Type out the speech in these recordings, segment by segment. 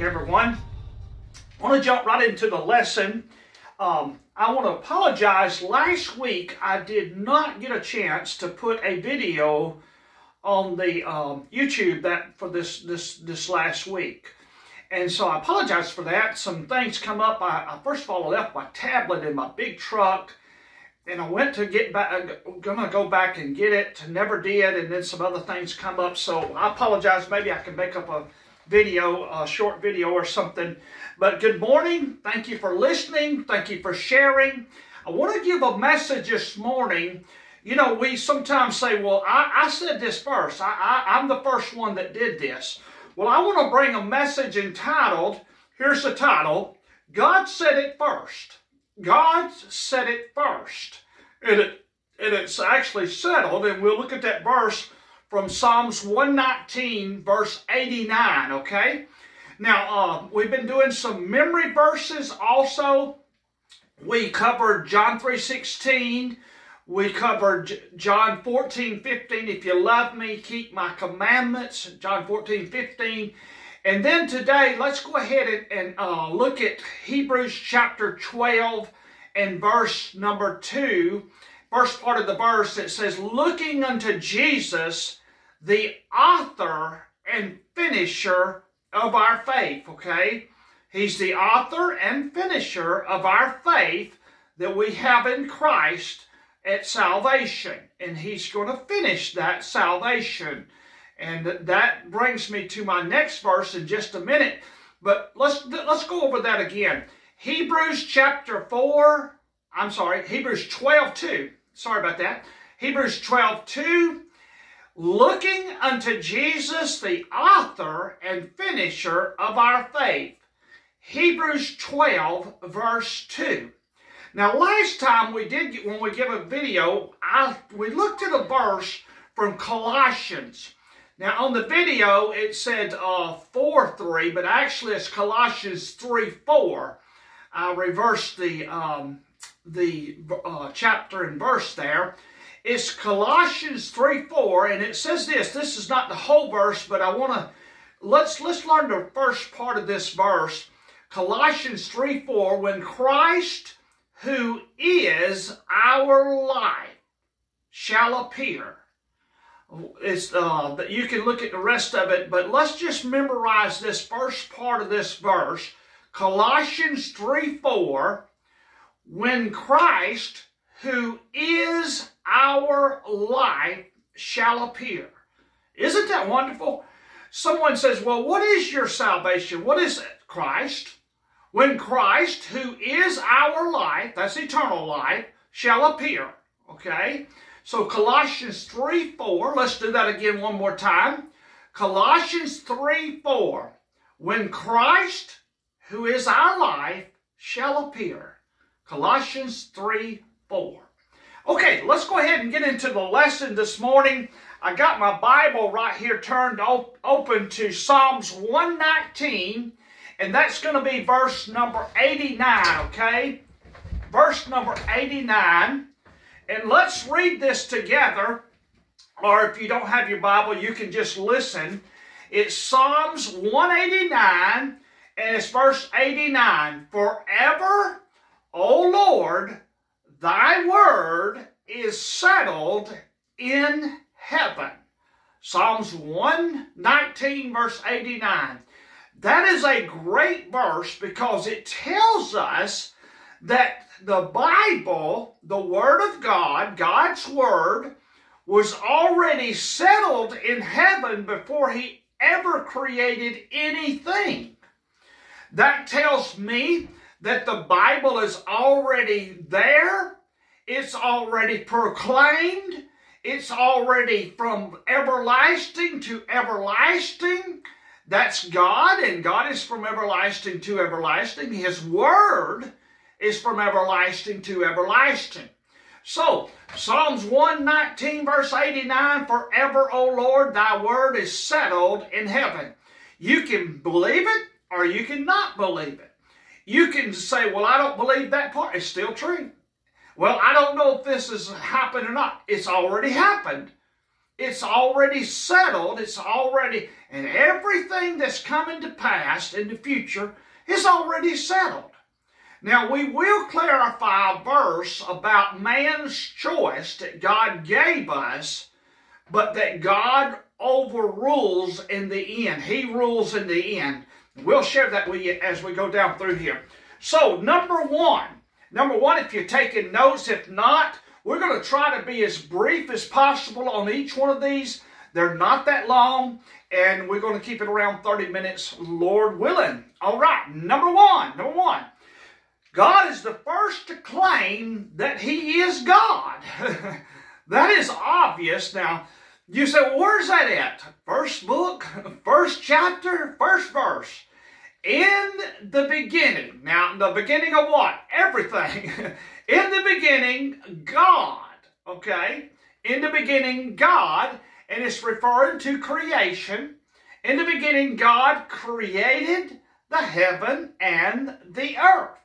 morning, everyone. I want to jump right into the lesson. Um, I want to apologize. Last week, I did not get a chance to put a video on the um, YouTube that for this this this last week, and so I apologize for that. Some things come up. I, I first of all I left my tablet in my big truck, and I went to get back. I'm gonna go back and get it. Never did, and then some other things come up. So I apologize. Maybe I can make up a video, a short video or something. But good morning. Thank you for listening. Thank you for sharing. I want to give a message this morning. You know, we sometimes say, well, I, I said this first. I, I, I'm the first one that did this. Well, I want to bring a message entitled, here's the title, God said it first. God said it first. And, it, and it's actually settled, and we'll look at that verse from Psalms 119, verse 89, okay? Now, uh, we've been doing some memory verses also. We covered John 3.16. We covered John 14, 15. If you love me, keep my commandments. John 14, 15. And then today, let's go ahead and, and uh, look at Hebrews chapter 12 and verse number 2. First part of the verse, it says, Looking unto Jesus, the author and finisher of our faith, okay? He's the author and finisher of our faith that we have in Christ at salvation. And he's going to finish that salvation. And that brings me to my next verse in just a minute. But let's let's go over that again. Hebrews chapter 4, I'm sorry, Hebrews 12, 2. Sorry about that. Hebrews 12, 2 looking unto Jesus, the author and finisher of our faith. Hebrews 12, verse 2. Now, last time we did, when we give a video, I, we looked at a verse from Colossians. Now, on the video, it said uh, 4 3, but actually it's Colossians 3 4. I reversed the, um, the uh, chapter and verse there. It's Colossians 3 4, and it says this. This is not the whole verse, but I want to let's let's learn the first part of this verse. Colossians 3 4, when Christ, who is our life, shall appear. It's uh, that you can look at the rest of it, but let's just memorize this first part of this verse. Colossians 3 4, when Christ, who is our life, shall appear. Isn't that wonderful? Someone says, Well, what is your salvation? What is it? Christ. When Christ, who is our life, that's eternal life, shall appear. Okay? So Colossians 3 4, let's do that again one more time. Colossians 3 4, when Christ, who is our life, shall appear. Colossians 3 4. Okay, let's go ahead and get into the lesson this morning. I got my Bible right here turned op- open to Psalms 119, and that's going to be verse number 89, okay? Verse number 89. And let's read this together, or if you don't have your Bible, you can just listen. It's Psalms 189, and it's verse 89. Forever, O Lord, thy word is settled in heaven. Psalms 119, verse 89. That is a great verse because it tells us that the Bible, the Word of God, God's Word, was already settled in heaven before He ever created anything. That tells me that the Bible is already there, it's already proclaimed, it's already from everlasting to everlasting. That's God, and God is from everlasting to everlasting. His Word is from everlasting to everlasting. So, Psalms 119, verse 89 Forever, O Lord, thy word is settled in heaven. You can believe it or you can not believe it. You can say, Well, I don't believe that part. It's still true. Well, I don't know if this has happened or not. It's already happened. It's already settled. It's already, and everything that's coming to pass in the future is already settled. Now, we will clarify a verse about man's choice that God gave us, but that God overrules in the end. He rules in the end. We'll share that with you as we go down through here. So, number one, number one, if you're taking notes, if not, we're going to try to be as brief as possible on each one of these. They're not that long, and we're going to keep it around 30 minutes, Lord willing. All right, number one, number one. God is the first to claim that He is God. that is obvious. Now, you say, well, where's that at? First book, first chapter, first verse. In the beginning. Now, the beginning of what? Everything. In the beginning, God. Okay? In the beginning, God. And it's referring to creation. In the beginning, God created the heaven and the earth.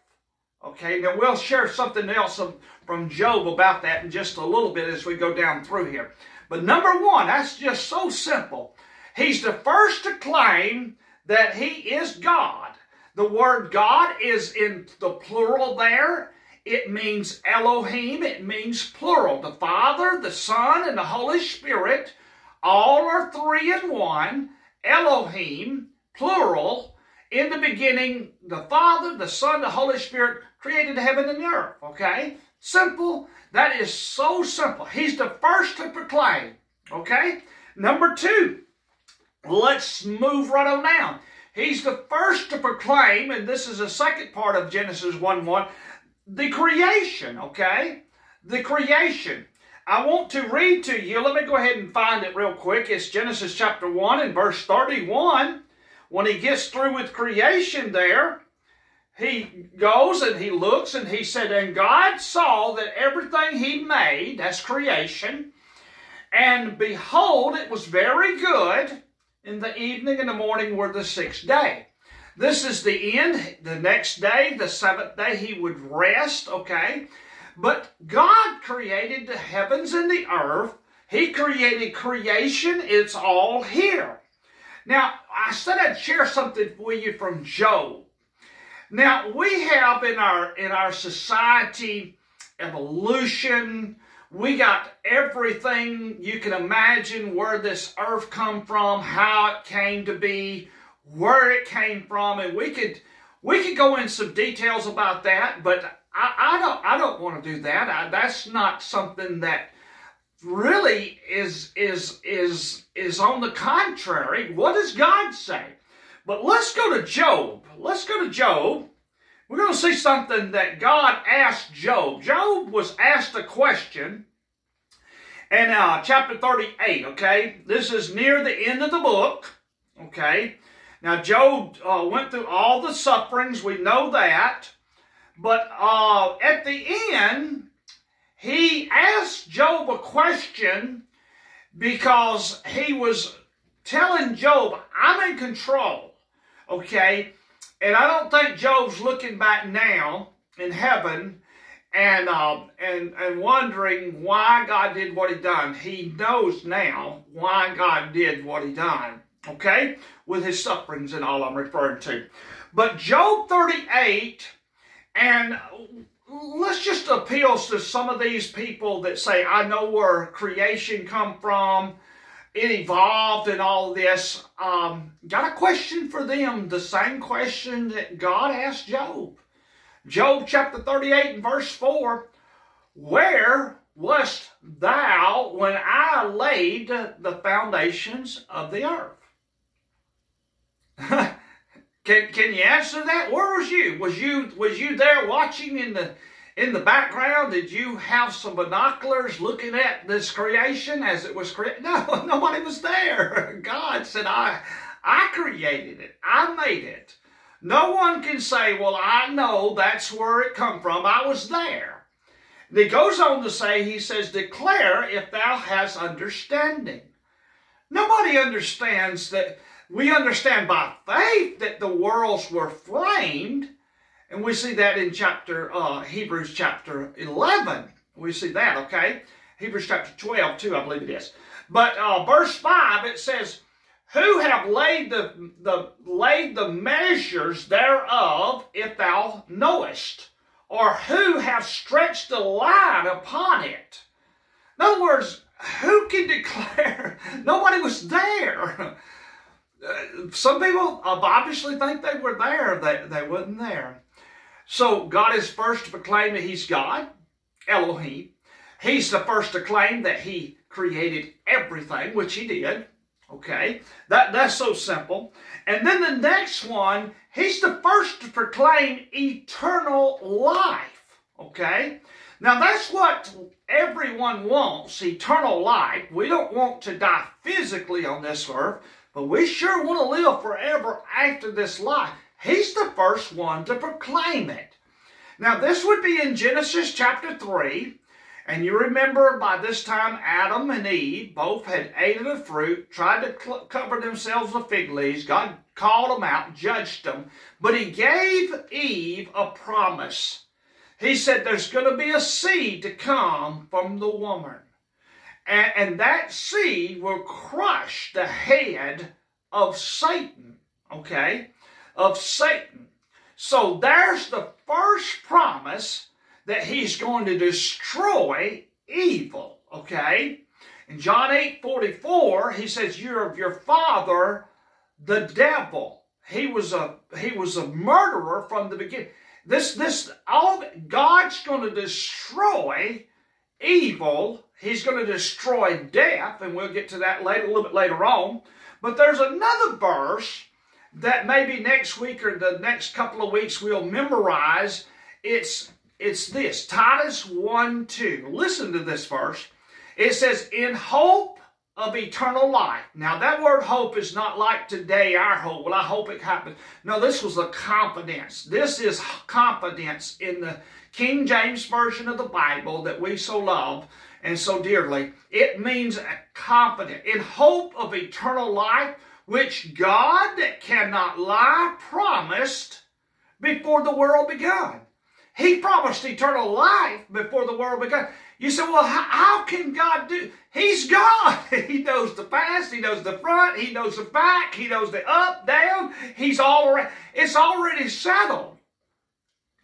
Okay, now we'll share something else from Job about that in just a little bit as we go down through here. But number one, that's just so simple. He's the first to claim that he is God. The word God is in the plural there. It means Elohim. It means plural. The Father, the Son, and the Holy Spirit all are three in one. Elohim, plural. In the beginning, the Father, the Son, the Holy Spirit created heaven and earth. Okay? Simple. That is so simple. He's the first to proclaim. Okay? Number two, let's move right on down. He's the first to proclaim, and this is the second part of Genesis 1 1, the creation, okay? The creation. I want to read to you, let me go ahead and find it real quick. It's Genesis chapter 1 and verse 31. When he gets through with creation there, he goes and he looks and he said, And God saw that everything he made, that's creation, and behold, it was very good. In the evening and the morning were the sixth day. This is the end. The next day, the seventh day, he would rest, okay? But God created the heavens and the earth. He created creation. It's all here. Now, I said I'd share something with you from Job. Now, we have in our in our society evolution, we got everything you can imagine where this earth come from, how it came to be, where it came from, and we could we could go in some details about that, but I, I don't I don't want to do that. I, that's not something that really is is is is on the contrary. What does God say? But let's go to Job. Let's go to Job. We're going to see something that God asked Job. Job was asked a question in uh, chapter 38, okay? This is near the end of the book, okay? Now, Job uh, went through all the sufferings, we know that. But uh, at the end, he asked Job a question because he was telling Job, I'm in control, okay? And I don't think Job's looking back now in heaven and um, and and wondering why God did what He done. He knows now why God did what He done. Okay, with His sufferings and all I'm referring to. But Job 38, and let's just appeal to some of these people that say, "I know where creation come from." It evolved and all this. Um, got a question for them, the same question that God asked Job. Job chapter 38 and verse 4 Where wast thou when I laid the foundations of the earth? can, can you answer that? Where was you? Was you was you there watching in the in the background, did you have some binoculars looking at this creation as it was created? No, nobody was there. God said, I, I created it. I made it. No one can say, well, I know that's where it come from. I was there. And he goes on to say, he says, declare if thou hast understanding. Nobody understands that. We understand by faith that the worlds were framed, and we see that in chapter uh, Hebrews chapter 11. We see that, okay? Hebrews chapter 12, too, I believe it is. But uh, verse 5, it says, Who have laid the, the, laid the measures thereof, if thou knowest? Or who have stretched the line upon it? In other words, who can declare? Nobody was there. Uh, some people obviously think they were there. They, they wasn't there. So God is first to proclaim that He's God, Elohim. He's the first to claim that He created everything, which He did. Okay, that, that's so simple. And then the next one, He's the first to proclaim eternal life. Okay, now that's what everyone wants eternal life. We don't want to die physically on this earth, but we sure want to live forever after this life. He's the first one to proclaim it. Now, this would be in Genesis chapter 3. And you remember by this time Adam and Eve both had ate of the fruit, tried to cover themselves with fig leaves. God called them out, judged them. But he gave Eve a promise. He said there's going to be a seed to come from the woman. And, and that seed will crush the head of Satan. Okay? Of Satan. So there's the first promise that he's going to destroy evil. Okay? In John 8 44, he says, You're of your father, the devil. He was a he was a murderer from the beginning. This this all God's going to destroy evil. He's going to destroy death, and we'll get to that later, a little bit later on. But there's another verse that maybe next week or the next couple of weeks we'll memorize. It's it's this Titus 1 2. Listen to this verse. It says, In hope of eternal life. Now, that word hope is not like today, our hope. Well, I hope it happens. No, this was a confidence. This is confidence in the King James Version of the Bible that we so love and so dearly. It means confident, in hope of eternal life, which God that cannot lie promised before the world began. He promised eternal life before the world began. You say, well, how, how, can God do? He's God. He knows the past. He knows the front. He knows the back. He knows the up, down. He's already, it's already settled.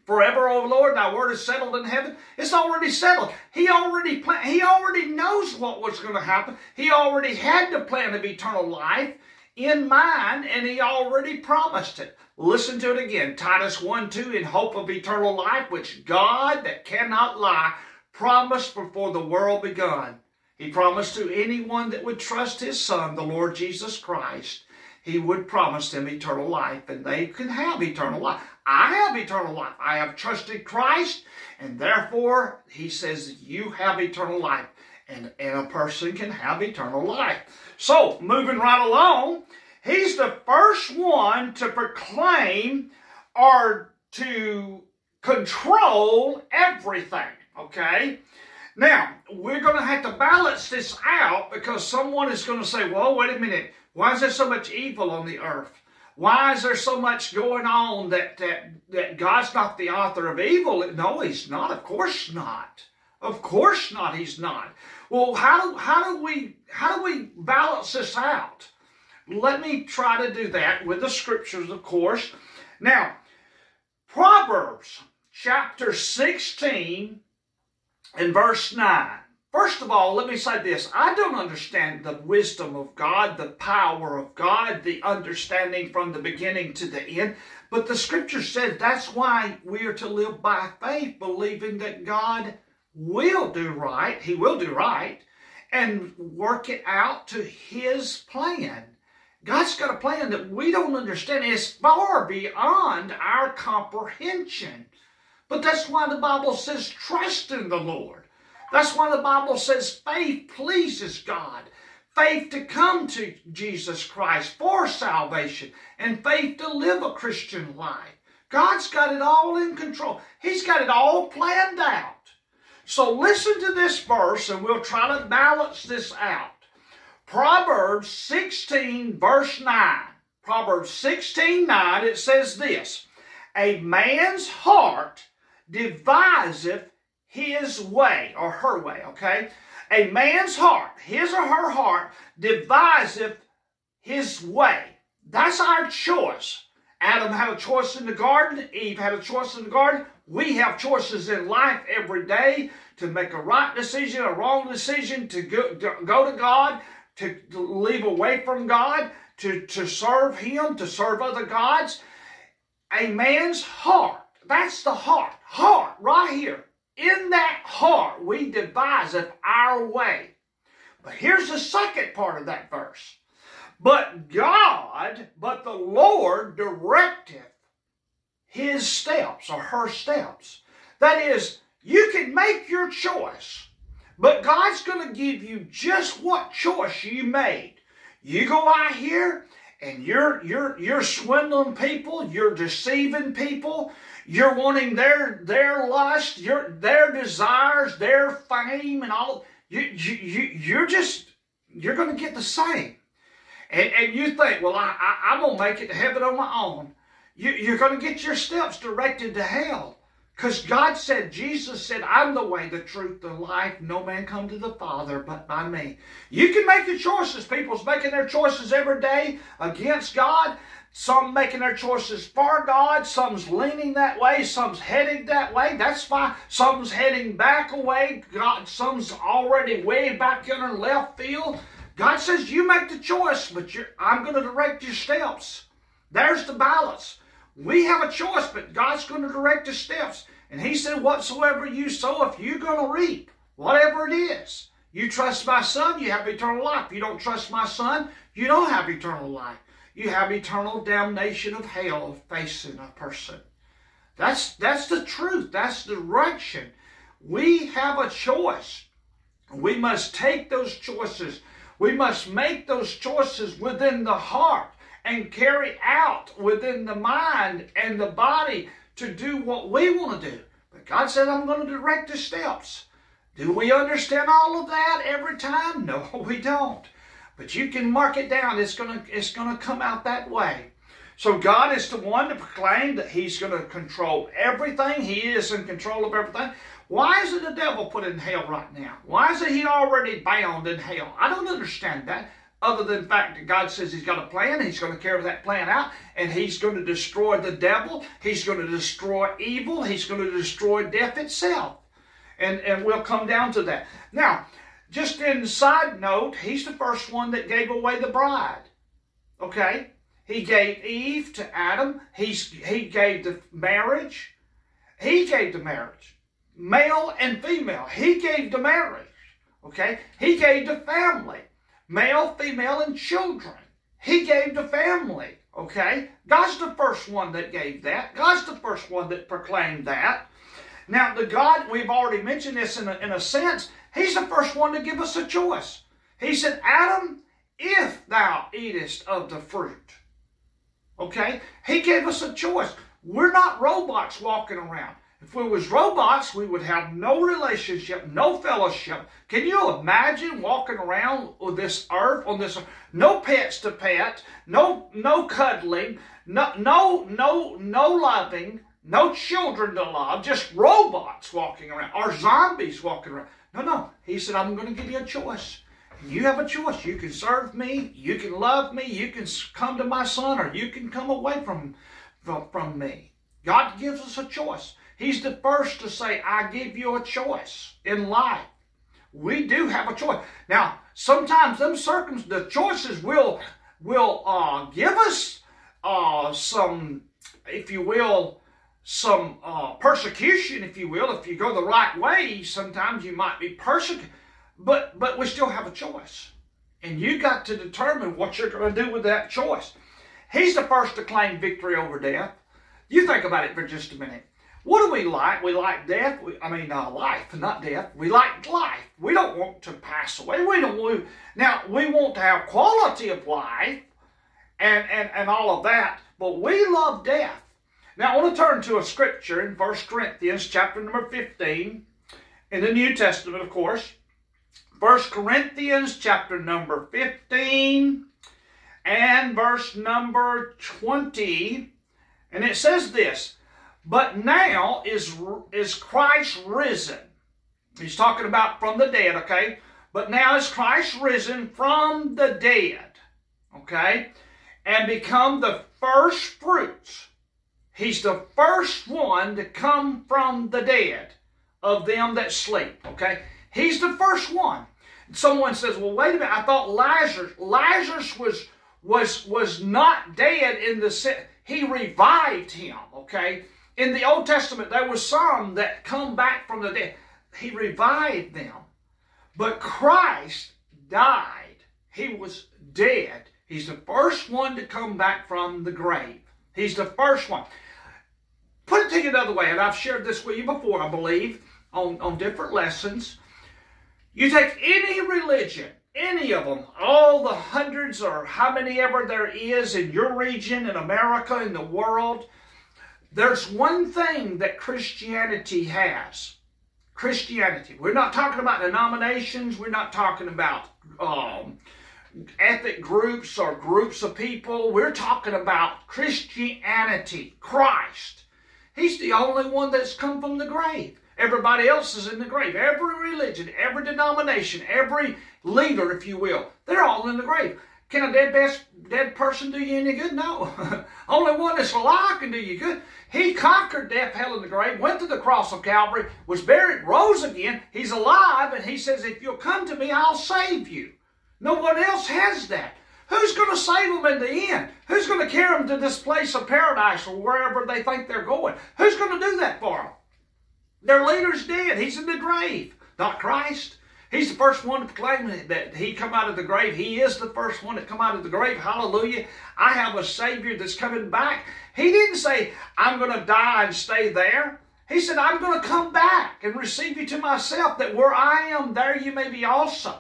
Forever, O Lord, thy word is settled in heaven. It's already settled. He already plan, he already knows what was going to happen. He already had the plan of eternal life in mind, and he already promised it. Listen to it again. Titus 1 2, in hope of eternal life, which God that cannot lie promised before the world begun. He promised to anyone that would trust his Son, the Lord Jesus Christ, he would promise them eternal life, and they can have eternal life. I have eternal life. I have trusted Christ, and therefore, he says, you have eternal life, and, and a person can have eternal life. So, moving right along, he's the first one to proclaim or to control everything. Okay? Now, we're going to have to balance this out because someone is going to say, well, wait a minute. Why is there so much evil on the earth? Why is there so much going on that, that, that God's not the author of evil? No, He's not. Of course not. Of course not. He's not. Well, how do, how do we how do we balance this out? Let me try to do that with the scriptures, of course. Now, Proverbs chapter 16 and verse 9. First of all, let me say this. I don't understand the wisdom of God, the power of God, the understanding from the beginning to the end. But the scripture says that's why we are to live by faith, believing that God will do right. He will do right and work it out to His plan. God's got a plan that we don't understand. It's far beyond our comprehension. But that's why the Bible says trust in the Lord. That's why the Bible says faith pleases God. Faith to come to Jesus Christ for salvation and faith to live a Christian life. God's got it all in control. He's got it all planned out. So listen to this verse and we'll try to balance this out. Proverbs 16, verse 9. Proverbs 16, 9, it says this A man's heart deviseth his way, or her way, okay? A man's heart, his or her heart, deviseth his way. That's our choice. Adam had a choice in the garden. Eve had a choice in the garden. We have choices in life every day to make a right decision, a wrong decision, to go to, go to God, to, to leave away from God, to, to serve Him, to serve other gods. A man's heart, that's the heart, heart right here. In that heart, we devise it our way. But here's the second part of that verse. But God, but the Lord directeth his steps or her steps. That is, you can make your choice, but God's going to give you just what choice you made. You go out here and you're you're you're swindling people, you're deceiving people, you're wanting their their lust, your their desires, their fame, and all. You you, you you're just you're going to get the same. And, and you think, well, I, I, I'm going to make it to heaven on my own. You, you're going to get your steps directed to hell. Because God said, Jesus said, I'm the way, the truth, the life. No man come to the Father but by me. You can make your choices. People's making their choices every day against God. Some making their choices for God. Some's leaning that way. Some's heading that way. That's fine. Some's heading back away. God, some's already way back in the left field. God says, you make the choice, but I'm going to direct your steps. There's the balance. We have a choice, but God's going to direct the steps. And He said, whatsoever you sow, if you're going to reap, whatever it is. You trust my son, you have eternal life. You don't trust my son, you don't have eternal life. You have eternal damnation of hell facing a person. That's, that's the truth. That's the direction. We have a choice. We must take those choices we must make those choices within the heart and carry out within the mind and the body to do what we want to do. But God said, I'm going to direct the steps. Do we understand all of that every time? No, we don't. But you can mark it down. It's going to, it's going to come out that way. So God is the one to proclaim that He's going to control everything. He is in control of everything. Why is it the devil put in hell right now? Why is it he already bound in hell? I don't understand that. Other than the fact that God says He's got a plan, He's going to carry that plan out, and He's going to destroy the devil, He's going to destroy evil, He's going to destroy death itself. And, and we'll come down to that. Now, just in side note, He's the first one that gave away the bride. Okay? He gave Eve to Adam. He's, he gave the marriage. He gave the marriage male and female. He gave the marriage. Okay? He gave the family. Male, female, and children. He gave the family. Okay? God's the first one that gave that. God's the first one that proclaimed that. Now, the God, we've already mentioned this in a, in a sense, He's the first one to give us a choice. He said, Adam, if thou eatest of the fruit. Okay? He gave us a choice. We're not robots walking around. If we was robots, we would have no relationship, no fellowship. Can you imagine walking around on this earth, on this no pets to pet, no no cuddling, no no no no loving, no children to love, just robots walking around, or zombies walking around. No, no. He said, I'm going to give you a choice. You have a choice. You can serve me, you can love me, you can come to my son, or you can come away from, from, from me. God gives us a choice. He's the first to say, I give you a choice in life. We do have a choice. Now, sometimes them circum the choices will will uh, give us uh, some, if you will, some uh, persecution, if you will. If you go the right way, sometimes you might be persecuted. But but we still have a choice. And you got to determine what you're going to do with that choice. He's the first to claim victory over death. You think about it for just a minute. What do we like? We like death. We, I mean, uh, life, not death. We like life. We don't want to pass away. We don't want. Now we want to have quality of life, and and and all of that. But we love death. Now I want to turn to a scripture in 1 Corinthians chapter number 15, in the New Testament, of course. 1 Corinthians chapter number 15 and verse number 20. And it says this, but now is, is Christ risen. He's talking about from the dead, okay? But now is Christ risen from the dead, okay? And become the first fruits. He's the first one to come from the dead of them that sleep, okay? He's the first one. Someone says, well, wait a minute, I thought Lazarus, Lazarus was, was, was not dead in the sense, he revived him, okay? In the Old Testament, there was some that come back from the dead. He revived them. But Christ died. He was dead. He's the first one to come back from the grave. He's the first one. Put it to you another way, and I've shared this with you before, I believe, on, on different lessons. You take any religion, any of them, all the hundreds or how many ever there is in your region, in America, in the world, there's one thing that Christianity has. Christianity. We're not talking about denominations. We're not talking about um, ethnic groups or groups of people. We're talking about Christianity, Christ. He's the only one that's come from the grave. Everybody else is in the grave. Every religion, every denomination, every leader, if you will, they're all in the grave. Can a dead, best, dead person do you any good? No. Only one that's alive can do you good. He conquered death, hell, and the grave, went to the cross of Calvary, was buried, rose again. He's alive, and he says, If you'll come to me, I'll save you. No one else has that. Who's going to save them in the end? Who's going to carry them to this place of paradise or wherever they think they're going? Who's going to do that for them? Their leader's dead. He's in the grave, not Christ. He's the first one to proclaim that he come out of the grave. He is the first one to come out of the grave. Hallelujah. I have a Savior that's coming back. He didn't say, I'm going to die and stay there. He said, I'm going to come back and receive you to myself, that where I am, there you may be also.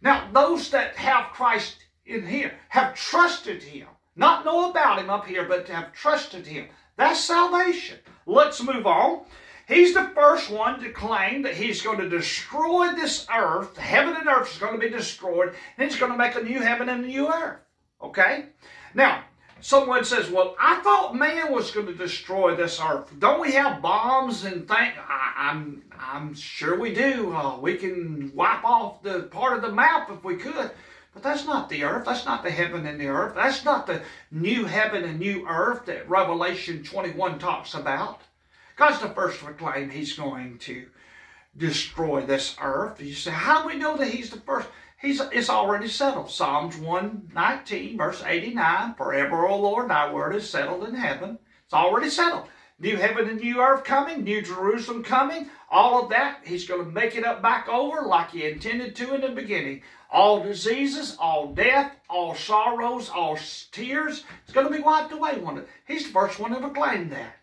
Now, those that have Christ in here have trusted him. Not know about him up here, but have trusted him. That's salvation. Let's move on. He's the first one to claim that he's going to destroy this earth. Heaven and earth is going to be destroyed, and he's going to make a new heaven and a new earth. Okay? Now, someone says, well, I thought man was going to destroy this earth. Don't we have bombs and things? I'm, I'm sure we do. Uh, we can wipe off the part of the map if we could. But that's not the earth. That's not the heaven and the earth. That's not the new heaven and new earth that Revelation 21 talks about. God's the first to proclaim he's going to destroy this earth. You say, how do we know that he's the first? He's, it's already settled. Psalms 119, verse 89, Forever, O Lord, thy word is settled in heaven. It's already settled. New heaven and new earth coming, new Jerusalem coming, all of that, he's going to make it up back over like he intended to in the beginning. All diseases, all death, all sorrows, all tears, it's going to be wiped away one. He's the first one to proclaim that.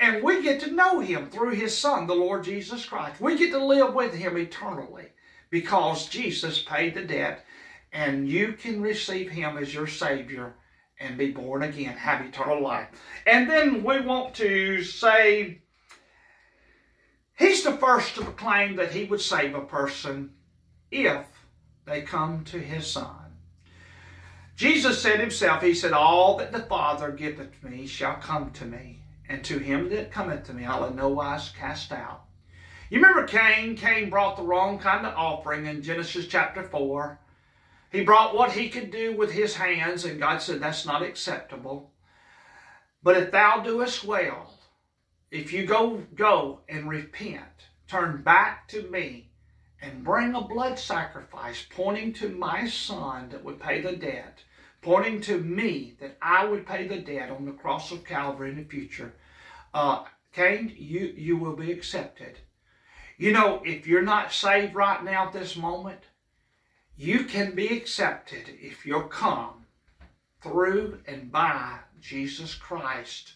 And we get to know him through his son, the Lord Jesus Christ. We get to live with him eternally because Jesus paid the debt and you can receive him as your Savior and be born again, have eternal life. And then we want to say, he's the first to proclaim that he would save a person if they come to his son. Jesus said himself, he said, all that the Father giveth me shall come to me and to him that cometh to me I'll in no wise cast out. You remember Cain? Cain brought the wrong kind of offering in Genesis chapter 4. He brought what he could do with his hands, and God said, That's not acceptable. But if thou doest well, if you go, go and repent, turn back to me, and bring a blood sacrifice pointing to my son that would pay the debt, pointing to me that I would pay the debt on the cross of Calvary in the future, uh, Cain, you, you will be accepted. You know, if you're not saved right now at this moment, you can be accepted if you'll come through and by Jesus Christ.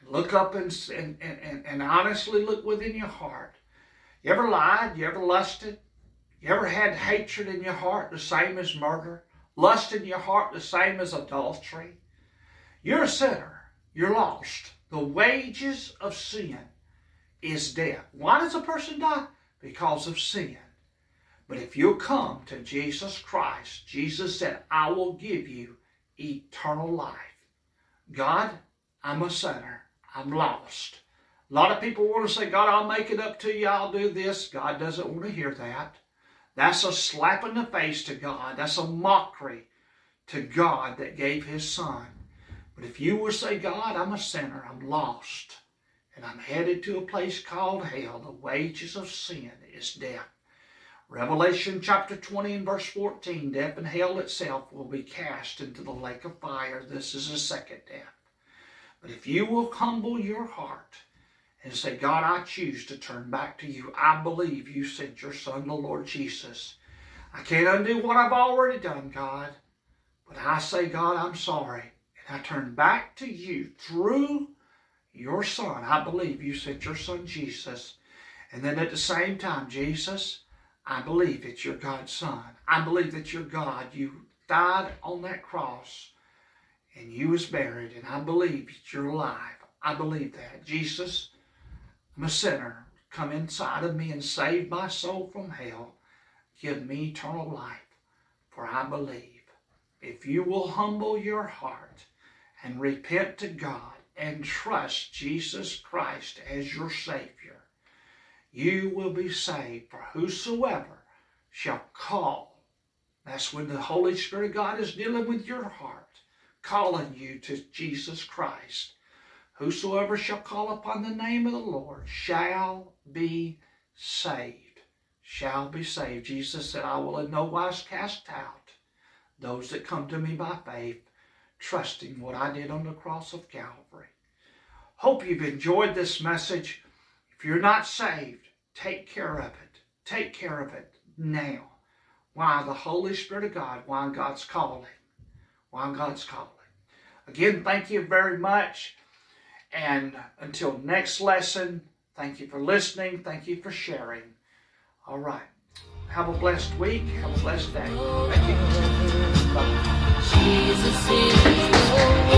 And look up and, and, and, and honestly look within your heart. You ever lied? You ever lusted? You ever had hatred in your heart the same as murder? Lust in your heart the same as adultery? You're a sinner. You're lost. The wages of sin is death. Why does a person die? Because of sin. But if you come to Jesus Christ, Jesus said, I will give you eternal life. God, I'm a sinner. I'm lost. A lot of people want to say, God, I'll make it up to you. I'll do this. God doesn't want to hear that. That's a slap in the face to God. That's a mockery to God that gave his son. But if you will say, God, I'm a sinner, I'm lost, and I'm headed to a place called hell, the wages of sin is death. Revelation chapter 20 and verse 14, death and hell itself will be cast into the lake of fire. This is the second death. But if you will humble your heart and say, God, I choose to turn back to you. I believe you sent your son, the Lord Jesus. I can't undo what I've already done, God. But I say, God, I'm sorry. And I turn back to you through your son. I believe you sent your son, Jesus. And then at the same time, Jesus, I believe that you're God's son. I believe that you're God. You died on that cross and you was buried. And I believe that you're alive. I believe that. Jesus, I'm a sinner. Come inside of me and save my soul from hell. Give me eternal life. For I believe if you will humble your heart and repent to God and trust Jesus Christ as your Savior, you will be saved. For whosoever shall call, that's when the Holy Spirit of God is dealing with your heart, calling you to Jesus Christ. Whosoever shall call upon the name of the Lord shall be saved. Shall be saved. Jesus said, I will in no wise cast out those that come to me by faith, trusting what I did on the cross of Calvary. Hope you've enjoyed this message. If you're not saved, take care of it. Take care of it now. Why the Holy Spirit of God, why God's calling. Why God's calling. Again, thank you very much. And until next lesson, thank you for listening. Thank you for sharing. All right. Have a blessed week. Have a blessed day. Thank you. Bye.